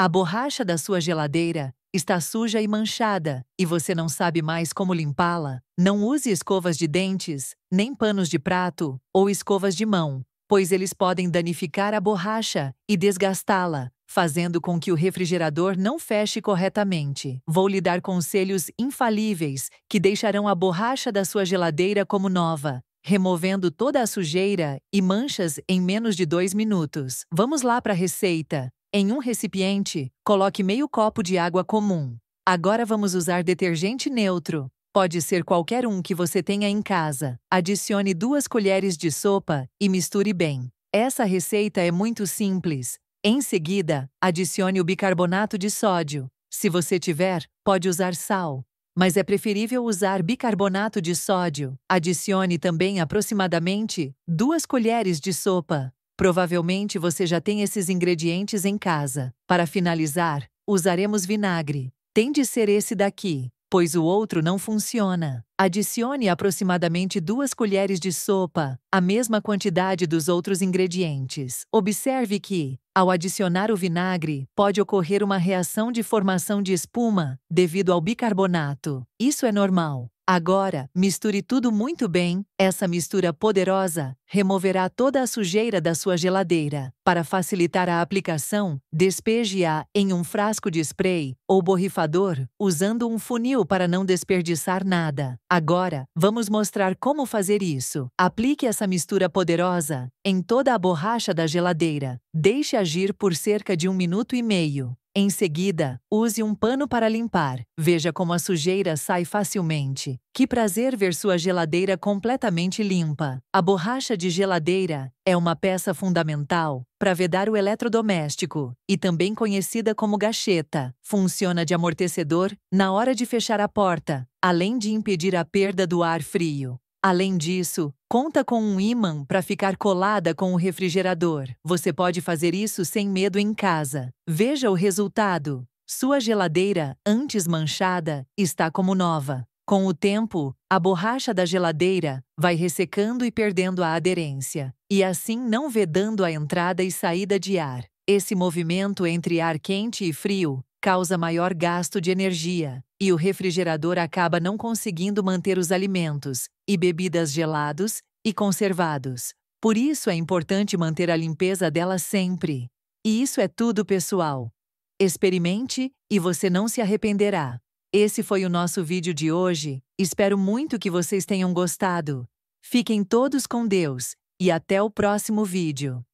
A borracha da sua geladeira está suja e manchada e você não sabe mais como limpá-la. Não use escovas de dentes, nem panos de prato ou escovas de mão, pois eles podem danificar a borracha e desgastá-la, fazendo com que o refrigerador não feche corretamente. Vou lhe dar conselhos infalíveis que deixarão a borracha da sua geladeira como nova, removendo toda a sujeira e manchas em menos de dois minutos. Vamos lá para a receita. Em um recipiente, coloque meio copo de água comum. Agora vamos usar detergente neutro. Pode ser qualquer um que você tenha em casa. Adicione duas colheres de sopa e misture bem. Essa receita é muito simples. Em seguida, adicione o bicarbonato de sódio. Se você tiver, pode usar sal, mas é preferível usar bicarbonato de sódio. Adicione também aproximadamente duas colheres de sopa. Provavelmente você já tem esses ingredientes em casa. Para finalizar, usaremos vinagre. Tem de ser esse daqui, pois o outro não funciona. Adicione aproximadamente duas colheres de sopa, a mesma quantidade dos outros ingredientes. Observe que, ao adicionar o vinagre, pode ocorrer uma reação de formação de espuma devido ao bicarbonato. Isso é normal. Agora, misture tudo muito bem. Essa mistura poderosa removerá toda a sujeira da sua geladeira. Para facilitar a aplicação, despeje-a em um frasco de spray ou borrifador, usando um funil para não desperdiçar nada. Agora, vamos mostrar como fazer isso. Aplique essa mistura poderosa em toda a borracha da geladeira. Deixe agir por cerca de um minuto e meio. Em seguida, use um pano para limpar. Veja como a sujeira sai facilmente. Que prazer ver sua geladeira completamente limpa. A borracha de geladeira é uma peça fundamental para vedar o eletrodoméstico e também conhecida como gacheta. Funciona de amortecedor na hora de fechar a porta, além de impedir a perda do ar frio. Além disso, conta com um ímã para ficar colada com o refrigerador. Você pode fazer isso sem medo em casa. Veja o resultado. Sua geladeira, antes manchada, está como nova. Com o tempo, a borracha da geladeira vai ressecando e perdendo a aderência, e assim não vedando a entrada e saída de ar. Esse movimento entre ar quente e frio causa maior gasto de energia, e o refrigerador acaba não conseguindo manter os alimentos e bebidas gelados e conservados. Por isso é importante manter a limpeza dela sempre. E isso é tudo, pessoal. Experimente e você não se arrependerá. Esse foi o nosso vídeo de hoje. Espero muito que vocês tenham gostado. Fiquem todos com Deus e até o próximo vídeo.